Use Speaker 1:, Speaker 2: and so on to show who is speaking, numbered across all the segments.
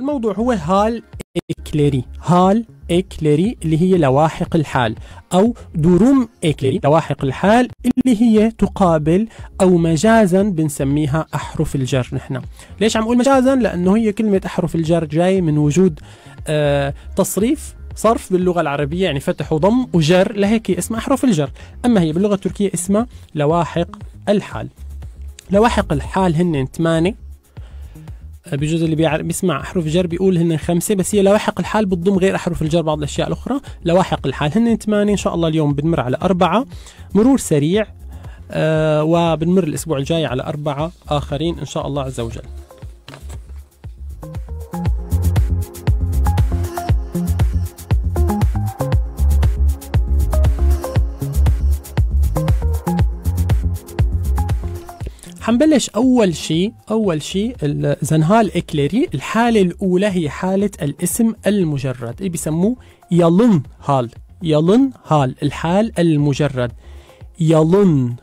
Speaker 1: الموضوع هو hal ekleri. hal ekleri اللي هي لواحق الحال أو durum ekleri لواحق الحال اللي هي تقابل أو مجازا بنسميها أحرف الجر نحن. ليش عم أقول مجازا؟ لأنه هي كلمة أحرف الجر جاي من وجود آه تصريف صرف باللغة العربية يعني فتح وضم وجر لهيك اسمها أحرف الجر. أما هي باللغة التركية اسمها لواحق الحال. لواحق الحال هن ثمانية بجوز اللي بيسمع احرف جر بيقول هن خمسة بس هي لواحق الحال بتضم غير احرف الجر بعض الأشياء الأخرى. لواحق الحال. هن ثمانية إن شاء الله اليوم بنمر على أربعة. مرور سريع آه وبنمر الأسبوع الجاي على أربعة آخرين إن شاء الله عز وجل. حنبلش أول شيء أول شيء زنهال إكليري الحالة الأولى هي حالة الاسم المجرد اللي بيسموه يلن هال يلن هال الحال المجرد يلن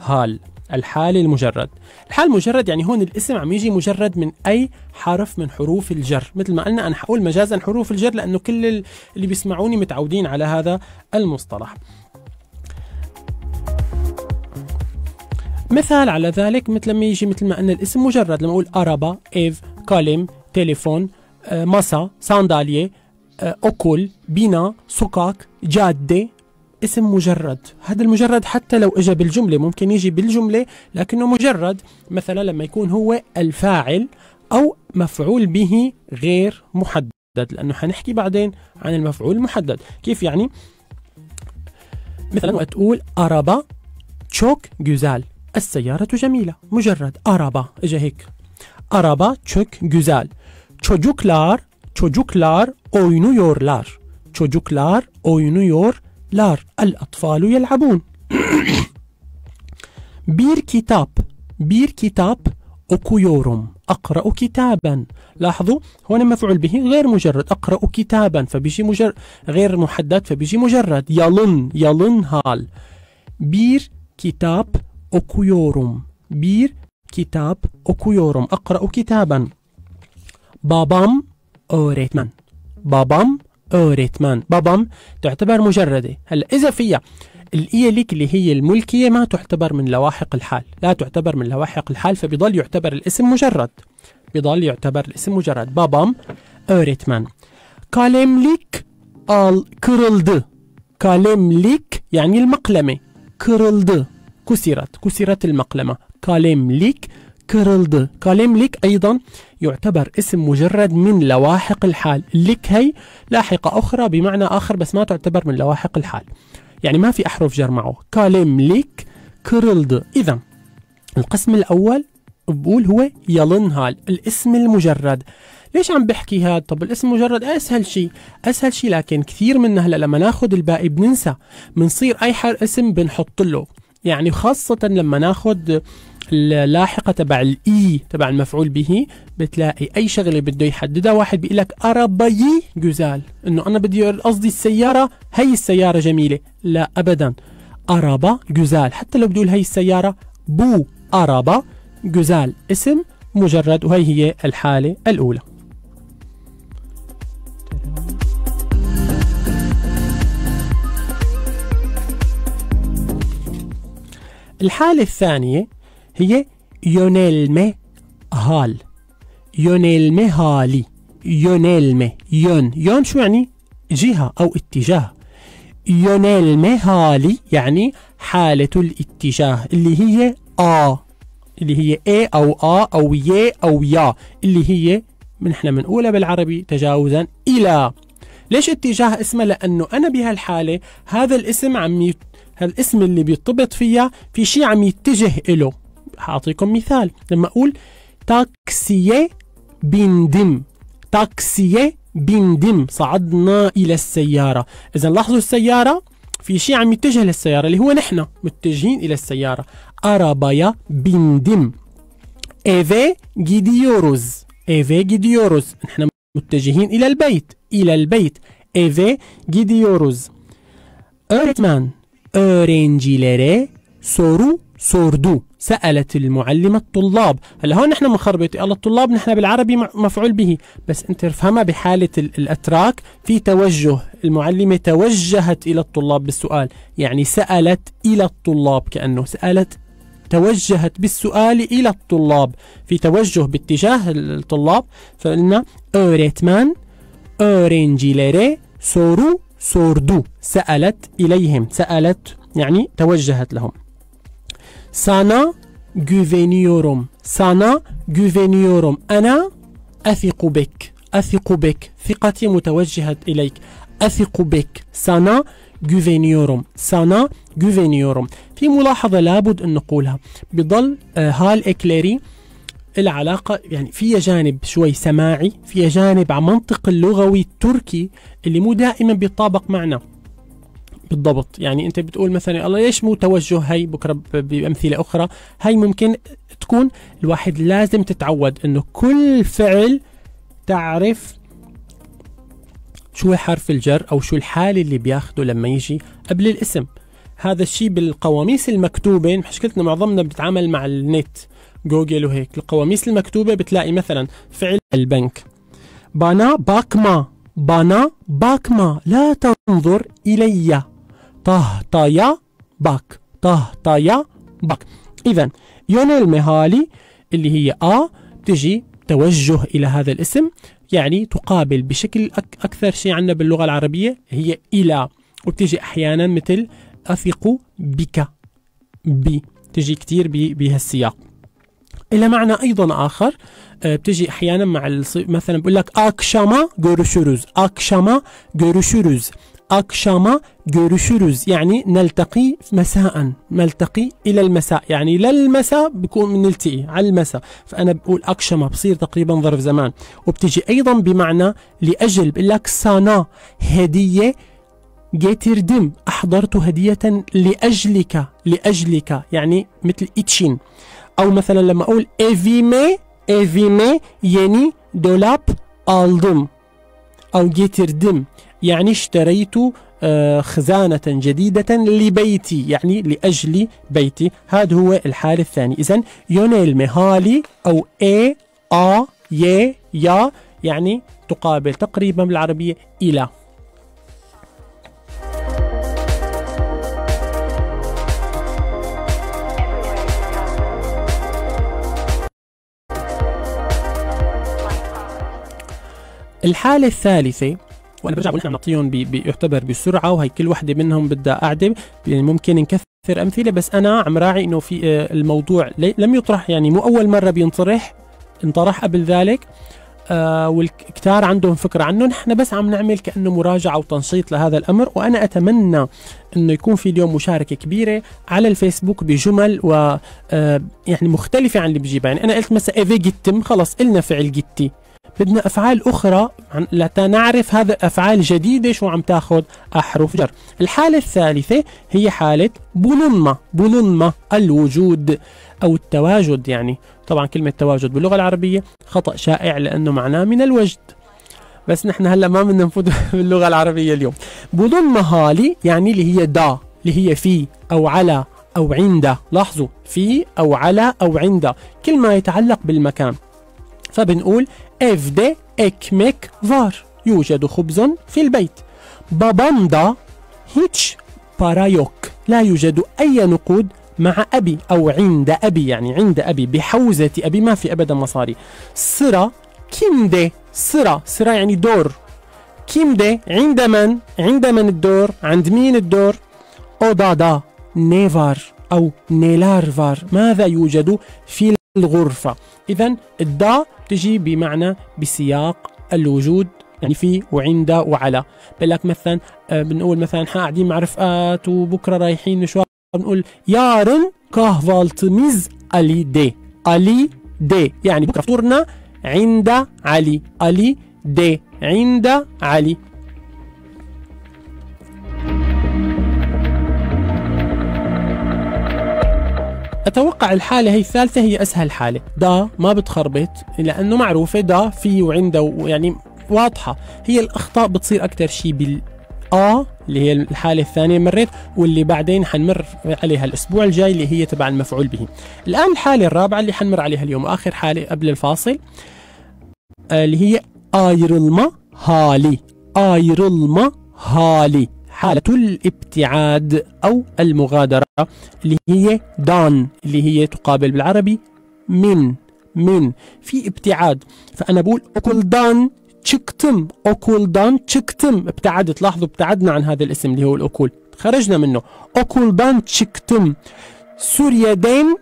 Speaker 1: هال الحال المجرد. الحال المجرد يعني هون الاسم عم يجي مجرد من أي حرف من حروف الجر. مثل ما قلنا أنا حقول مجازا حروف الجر لأنه كل اللي بيسمعوني متعودين على هذا المصطلح. مثال على ذلك مثل لما يجي مثل ما قلنا الاسم مجرد لما أقول ارابا ايف كالم تليفون آه، مسا آه، اوكل بنا سوكاك جادة اسم مجرد. هذا المجرد حتى لو اجى بالجملة ممكن يجي بالجملة لكنه مجرد. مثلا لما يكون هو الفاعل أو مفعول به غير محدد لأنه حنحكي بعدين عن المفعول المحدد. كيف يعني؟ مثلا وقت تقول ارابا تشوك جوزال السيارة جميلة مجرد araba. اجا هيك araba çok güzel. Çocuklar çocuklar oynuyorlar. Çocuklar oynuyorlar. الأطفال يلعبون bir kitap bir kitap okuyorum. أقرأ كتابا لاحظوا هون مفعول به غير مجرد أقرأ كتابا فبيجي مجرد غير محدد فبيجي مجرد يلن يلن هال bir kitap okuyorum. Bir kitap okuyorum. أقرأ كتابا. babam öğretmen. babam öğretmen. babam تعتبر مجردة. هلا إذا فيها الإيه لك اللي هي الملكية ما تعتبر من لواحق الحال لا تعتبر من لواحق الحال فبيضل يعتبر الاسم مجرد بيضل يعتبر الاسم مجرد babam öğretmen kalemlik al kırıldı kalemlik يعني المقلمة kırıldı كسرت كسرت المقلمة. كاليمليك كرلد كاليمليك أيضا يعتبر اسم مجرد من لواحق الحال. ليك هي لاحقة أخرى بمعنى آخر بس ما تعتبر من لواحق الحال. يعني ما في أحرف جر معه. كاليمليك كرلد إذا القسم الأول بقول هو يلنهال الاسم المجرد. ليش عم بحكي هذا طب الاسم مجرد أسهل شيء أسهل شيء لكن كثير منا هلا لما ناخذ الباقي بننسى. بنصير أي حر اسم بنحط له. يعني خاصة لما ناخذ اللاحقة تبع الإي تبع المفعول به بتلاقي أي شغلة بده يحددها واحد بيقول لك أربي جزال. إنه أنا بدي قصدي السيارة هي السيارة جميلة. لا أبدا. أربا جزال. حتى لو بدي هي السيارة بو أربا جزال. اسم مجرد وهي هي الحالة الأولى. الحالة الثانية هي يونيلمي هال. يونيلمي هالي. يونيلمي. يون. يون شو يعني؟ جهة أو اتجاه. يونيلمي هالي يعني حالة الاتجاه اللي هي آ. اللي هي A أو آ أو ي أو يا. اللي هي نحن بنقولها بالعربي تجاوزا إلى. ليش اتجاه اسمه؟ لأنه أنا بهالحالة هذا الاسم عم هالاسم اللي بيرتبط فيها في شيء عم يتجه له حأعطيكم مثال. لما أقول تاكسية بندم تاكسية بندم صعدنا إلى السيارة. إذا لاحظوا السيارة في شيء عم يتجه للسيارة اللي هو نحن متجهين إلى السيارة. arabaya بندم eve gidiyoruz eve gidiyoruz نحن متجهين إلى البيت. إلى البيت. eve gidiyoruz öğretmen öğrencilere soru سوردو. سألت المعلمة الطلاب. هلا هون نحن مخربط الله الطلاب نحن بالعربي مفعول به. بس أنت تفهمها بحالة الأتراك. في توجه. المعلمة توجهت إلى الطلاب بالسؤال. يعني سألت إلى الطلاب كأنه سألت توجهت بالسؤال إلى الطلاب. في توجه باتجاه الطلاب فقلنا öğretmen öğrencilere soru sordu سألت إليهم سألت يعني توجهت لهم. sana güveniyorum sana güveniyorum أنا أثق بك أثق بك ثقتي متوجهة إليك أثق بك. sana güveniyorum sana güveniyorum في ملاحظة لابد أن نقولها. بضل هال إكليري العلاقة يعني فيها جانب شوي سماعي فيها جانب على منطق اللغوي التركي اللي مو دائما بيطابق معنا. بالضبط. يعني أنت بتقول مثلا الله ليش مو توجه هي بكرة بأمثلة أخرى؟ هي ممكن تكون الواحد لازم تتعود إنه كل فعل تعرف شو حرف الجر أو شو الحال اللي بياخده لما يجي قبل الاسم. هذا الشيء بالقواميس المكتوبة مشكلتنا معظمنا بنتعامل مع النت. جوجل وهيك. القواميس المكتوبة بتلاقي مثلا فعل البنك. bana bakma. bana bakma. لا تنظر إلي. tahtaya bak. tahtaya bak. اذا yönelme hali اللي هي آ بتجي توجه إلى هذا الاسم يعني تقابل بشكل أكثر شيء عندنا باللغة العربية هي إلى. وبتجي أحيانا مثل أثق بك. بي تجي كثير بهالسياق. إلى معنى أيضا آخر آه، بتجي أحيانا مع مثلا بقول لك أكشاما görüşürüz أكشاما görüşürüz أكشاما görüşürüz يعني نلتقي مساء نلتقي إلى المساء يعني للمساء بكون نلتقي على المساء. فأنا بقول أكشما بصير تقريبا ظرف زمان. وبتجي أيضا بمعنى لأجل بقول لك سانا هدية getirdim أحضرت هدية لأجلك لأجلك يعني مثل إتشين أو مثلا لما أقول evime evime yeni dolap aldım أو getirdim يعني اشتريت خزانة جديدة لبيتي يعني لأجل بيتي. هذا هو الحال الثاني. إذا يونيل مهالي أو إي آ ي يا يعني تقابل تقريبا بالعربية إلى. الحالة الثالثة وأنا برجع بقول نحن بنعطيهم بيعتبر بسرعة وهي كل وحدة منهم بدها قاعدة يعني ممكن نكثر أمثلة بس أنا عم راعي إنه في آه، الموضوع لم يطرح يعني مو أول مرة بينطرح انطرح قبل ذلك آه والكتار عندهم فكرة عنه. نحن بس عم نعمل كأنه مراجعة وتنشيط لهذا الأمر وأنا أتمنى أنه يكون في اليوم مشاركة كبيرة على الفيسبوك بجمل و آه يعني مختلفة عن اللي بجيبها يعني أنا قلت مثلا إيفي جتم خلص إلنا فعل جتي بدنا أفعال أخرى لتنعرف هذا أفعال جديدة شو عم تاخذ أحرف جر. الحالة الثالثة هي حالة بولنما بولنما الوجود أو التواجد يعني. طبعا كلمة تواجد باللغة العربية خطأ شائع لأنه معناه من الوجد. بس نحن هلأ ما بدنا نفوت باللغة العربية اليوم. بولنما هالي يعني اللي هي دا اللي هي في أو على أو عند. لاحظوا في أو على أو عند. كل ما يتعلق بالمكان. فبنقول evde ekmek var. يوجد خبز في البيت. babam da hiç yok. لا يوجد أي نقود مع أبي أو عند أبي يعني عند أبي بحوزة أبي ما في أبدا مصاري. sıra kimde sıra sıra يعني دور. kimde عند من؟ عند من الدور؟ عند مين الدور؟ ne var أو neler var ماذا يوجد في الغرفة؟ إذا الدا تجي بمعنى بسياق الوجود يعني في وعند وعلى. بقول لك مثلا آه، بنقول مثلا قاعدين مع رفقات وبكرة رايحين مشوار. بنقول يارن kahvaltımız علي دي. علي دي يعني بكرة فطورنا عند علي. علي دي عند علي. أتوقع الحالة هي الثالثة هي أسهل حالة. دا ما بتخربط لأنه معروفة دا في وعنده يعني واضحة. هي الأخطاء بتصير أكثر شيء آ اللي هي الحالة الثانية مريت واللي بعدين حنمر عليها الأسبوع الجاي اللي هي تبع المفعول به. الآن الحالة الرابعة اللي حنمر عليها اليوم آخر حالة قبل الفاصل آه، اللي هي ayrılma hali ayrılma hali حالة الابتعاد أو المغادرة اللي هي دان اللي هي تقابل بالعربي من من. في ابتعاد. فأنا بقول أكلدان çıktım okuldan çıktım ابتعدت لاحظوا ابتعدنا عن هذا الاسم اللي هو الأكل. خرجنا منه. okuldan çıktım سوريادين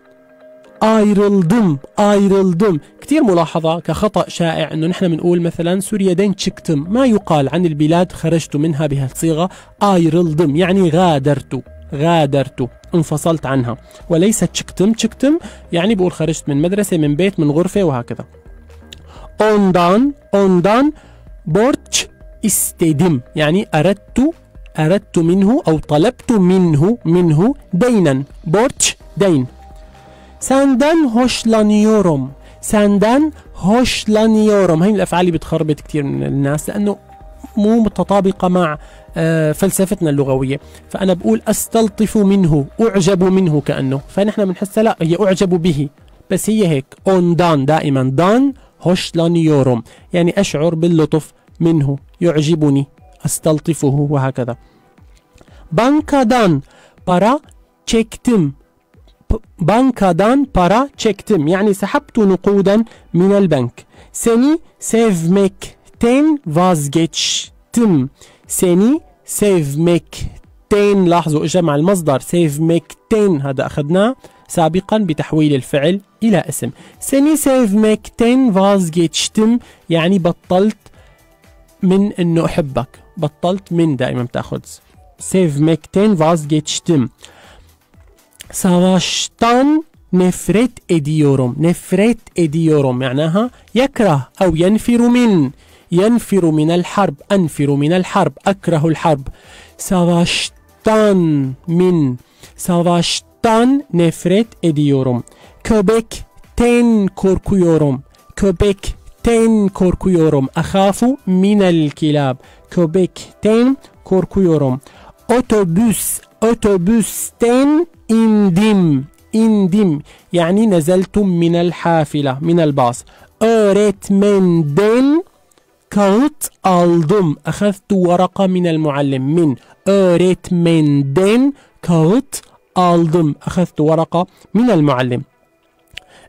Speaker 1: ayrıldım ayrıldım كثير ملاحظة كخطأ شائع أنه نحن بنقول مثلا سوريادين çıktım ما يقال عن البلاد خرجت منها بهالصيغة ayrıldım يعني غادرت غادرت انفصلت عنها. وليس çıktım çıktım يعني بقول خرجت من مدرسة من بيت من غرفة وهكذا. ondan ondan borç istedim يعني أردت أردت منه أو طلبت منه منه دينا. borç دين. Senden hoşlanıyorum. Senden hoşlanıyorum. هاي الأفعال اللي بتخربط كثير من الناس لأنه مو متطابقة مع فلسفتنا اللغوية. فأنا بقول أستلطف منه أعجب منه كأنه. فنحن بنحسها لا هي أعجب به. بس هي هيك ondan دائما دان hoşlanıyorum يعني أشعر باللطف منه يعجبني أستلطفه وهكذا. bankadan para çektim bankadan para çektim. Yani sahaptu nukudan minel bank. Seni sevmekten vazgeçtim. Seni sevmekten لاحظوا اجى مع المصدر sevmekten هذا اخذناه سابقا بتحويل الفعل إلى اسم سني sevmekten vazgeçtim يعني بطلت من انه احبك بطلت من دائما بتاخذ sevmekten vazgeçtim savaştan nefret ediyorum. Nefret ediyorum معناها يكره أو ينفر من ينفر من الحرب أنفر من الحرب أكره الحرب savaştan min savaştan nefret ediyorum. Köpekten korkuyorum. Köpekten korkuyorum. Akhafu minel kilab. Köpekten korkuyorum. Otobüs otobüsten indim indim يعني نزلت من الحافلة من الباص. öğretmenden kağıt aldım أخذت ورقة من المعلم. من öğretmenden kağıt aldım أخذت ورقة من المعلم.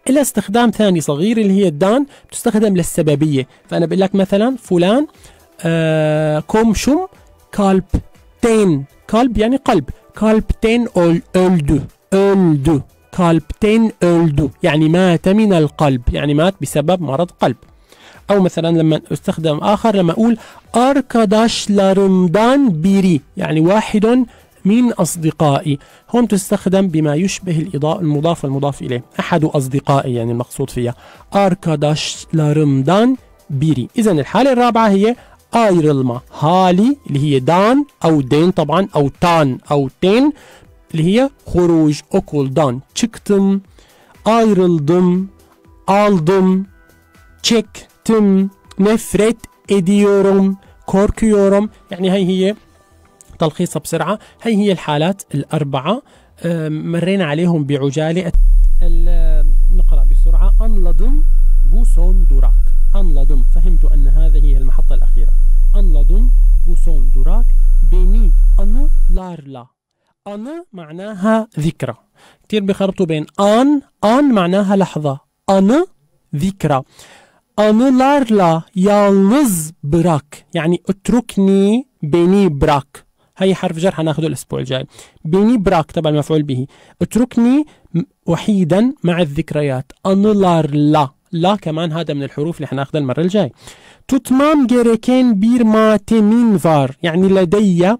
Speaker 1: إلى استخدام ثاني صغير اللي هي الدان تستخدم للسببية. فأنا بقول لك مثلا فلان آه كومشم كالبتين كالب يعني قلب. kalpten öldü öldü kalpten öldü يعني مات من القلب. يعني مات بسبب مرض قلب. أو مثلا لما أستخدم آخر لما أقول arkadaşlarımdan biri يعني واحد من أصدقائي. هون تستخدم بما يشبه الإضاءة المضاف والمضاف إليه. أحد أصدقائي يعني المقصود فيها. arkadaşlarımdan biri إذا الحالة الرابعة هي ayrılma hali اللي هي دان أو دين طبعا أو تان أو تين اللي هي خروج okuldan çıktım ayrıldım aldım çektim nefret ediyorum korkuyorum يعني هي هي تلخيصها بسرعة. هي هي الحالات الأربعة. مرينا عليهم بعجالة. نقرأ بسرعة. bu son durak. Anladım, fahimtu enne hâzihi el mahatta el-ahira. Anladım, bu son durak. Beni anılarla. Anı معناها ذكرى. كتير بيخربطوا بين an, an معناها لحظة. Anı, ذكرى. Anılarla yalnız bırak. Yani اتركني beni bırak. هي حرف جر حناخده الأسبوع الجاي بيني براك تبع المفعول به اتركني وحيدا مع الذكريات انلار لا كمان هذا من الحروف اللي حناخذها المرة الجاي. tutmam gereken bir matemin var يعني لدي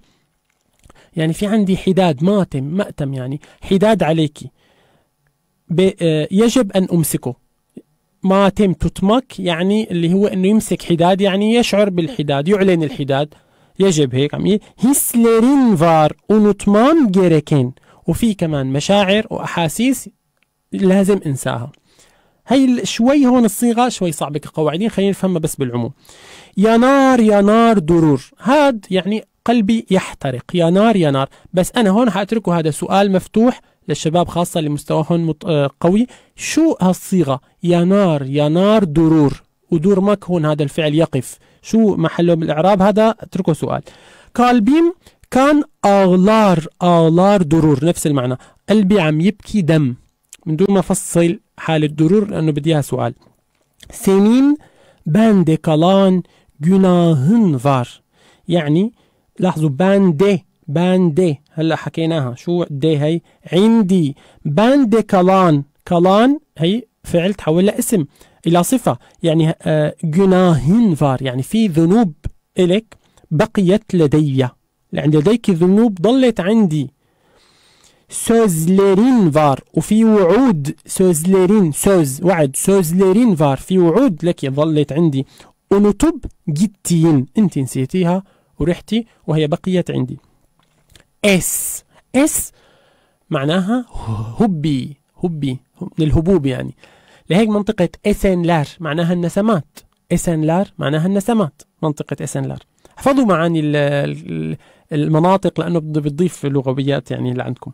Speaker 1: يعني في عندي حداد ماتم مأتم يعني حداد عليك يجب أن أمسكه. ماتم تتمك يعني اللي هو أنه يمسك حداد يعني يشعر بالحداد يعلن الحداد. يجب هيك عم hislerin var unutmam gereken وفي كمان مشاعر وأحاسيس لازم انساها. هي شوي هون الصيغة شوي صعبة كقواعدين خلينا نفهمها بس بالعموم. يا نار يا نار درور. هاد يعني قلبي يحترق. يا نار يا نار. بس أنا هون حأتركه هذا سؤال مفتوح للشباب خاصة اللي مستواهم آه، قوي. شو هالصيغة؟ يا نار يا نار درور. و durmak هون هذا الفعل يقف. شو محله بالإعراب هذا؟ أتركه سؤال. kalbim kan ağlar ağlar durur. نفس المعنى. قلبي عم يبكي دم. من دون ما أفصل حال ال durur لأنه بدي إياها سؤال. senin bende kalan günahın var يعني لاحظوا bende bende هلأ حكيناها. شو de هي؟ عندي. bende kalan kalan هي فعل تحول لاسم إلى صفة. يعني آه günahın var يعني في ذنوب إلك بقيت لدي. عند لديك ذنوب ضلت عندي. Sözlerin var وفي وعود sözlerin söz وعد sözlerin var في وعود لك ظلت عندي. ونطب جتين انت نسيتيها ورحتي وهي بقيت عندي. es es معناها هبي هبي من الهبوب يعني. لهيك منطقة إسنلار معناها النسمات. إسنلار معناها النسمات منطقة إسنلار. احفظوا معاني المناطق لأنه بتضيف لغويات يعني اللي عندكم.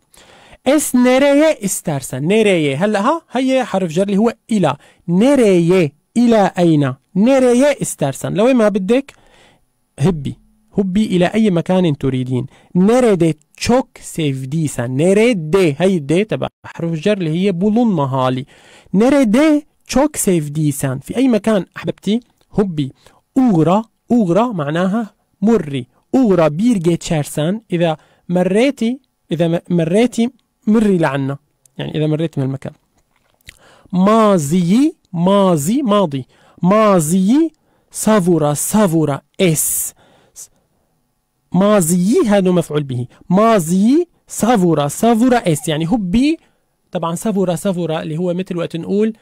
Speaker 1: es nereye istersen nereye هلأ ها هي حرف جر اللي هو إلى. nereye إلى أين؟ nereye istersen لو ما بدك هبي. هبي إلى أي مكان تريدين. nerede çok sevdiysen nerede هي دي تبع حرف الجر اللي هي bulunma hali nerede çok sevdiysen في أي مكان أحببتي هبي. uğra uğra معناها مري. Uğra bir geçersen إذا مريتي إذا م- مريتي مري لعنا يعني إذا مريت من المكان. ماضي ماضي ماضي. ماضي صفورة صفورة إس. ماضي هذا مفعول به. ماضي صفورة صفورة إس. يعني هبي طبعا صفورة صفورة اللي هو مثل وقت نقول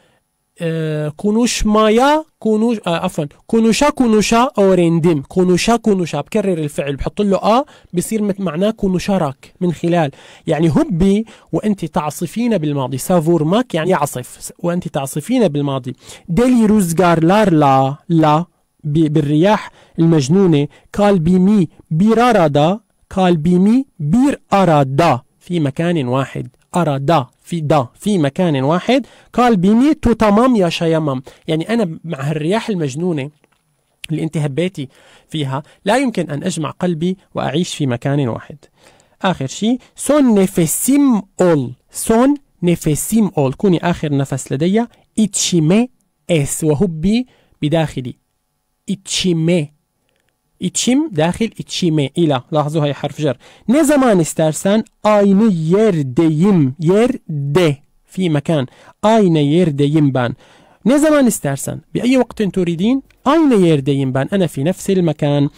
Speaker 1: آه، konuşmaya konuş آه عفوا konuşa konuşa öğrendim konuşa konuşa بكرر الفعل بحط له آه بصير معناه konuşarak من خلال. يعني هبي وأنت تعصفين بالماضي. savurmak يعني يعصف وأنت تعصفين بالماضي. deli rüzgarlarla لا ب- بالرياح المجنونة. bir arada kalbimi bir arada في مكان واحد. Arada في دا في مكان واحد. kalbimi tutamam yaşayamam يعني أنا مع هالرياح المجنونة اللي أنت هبيتي فيها لا يمكن أن أجمع قلبي وأعيش في مكان واحد. آخر شيء son nefesim ol. son nefesim ol. كوني آخر نفس لدي. içime es وهبي بداخلي. içime İçim dahil içime ila. لاحظوا هاي حرف جر. Ne zaman istersen aynı yerdeyim. Yerde. في مكان. Aynı yerdeyim ben. Ne zaman istersen. بأي وقت تريدين. Aynı yerdeyim ben. أنا في نفس المكان.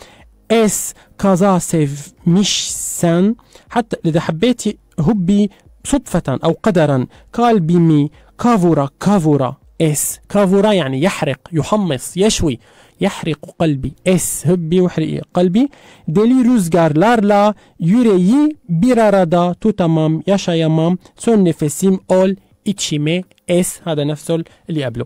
Speaker 1: Es kaza sevmişsen. حتى إذا حبيتي هبي صدفة أو قدرا kalbimi kavura kavura es kavura يعني يحرق يحمص يشوي يحرق قلبي. es hübbi يحرق قلبي. deli rüzgarlarla yüreği bir arada tutamam yaşayamam son nefesim ol içime es هذا نفسه اللي قبله.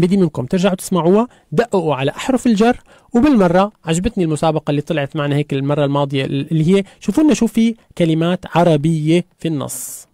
Speaker 1: بدي منكم ترجعوا تسمعوها. دققوا على أحرف الجر. وبالمرة عجبتني المسابقة اللي طلعت معنا هيك المرة الماضية اللي هي شوفوا لنا شو في كلمات عربية في النص.